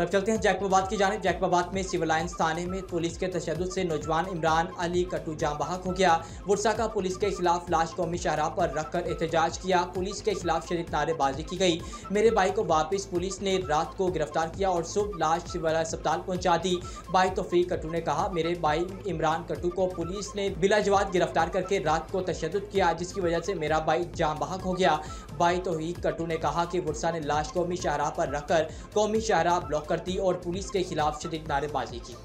अब चलते हैं जैकबाबाद की जानब। जैकबाबाद में सिविल लाइन्स थाने में पुलिस के तशद से नौजवान इमरान अली कटू जाम बहक हो गया। वर्षा का पुलिस के खिलाफ लाश कौमी शहरा पर रखकर एहतजाज किया। पुलिस के खिलाफ शरीक नारेबाजी की गई। मेरे भाई को वापस पुलिस ने रात को गिरफ़्तार किया और सुबह लाश सिविल अस्पताल पहुँचा दी। भाई तोफीक कटू ने कहा, मेरे भाई इमरान कटू को पुलिस ने बिलाजवाद गिरफ़्तार करके रात को तशद किया, जिसकी वजह से मेरा भाई जाम बहक हो गया। भाई तोहीक कटू ने कहा कि वर्षा ने लाश कौमी शाहराह पर रखकर कौमी शाहराह ब्लॉक कर दी और पुलिस के खिलाफ शदीद नारेबाजी की।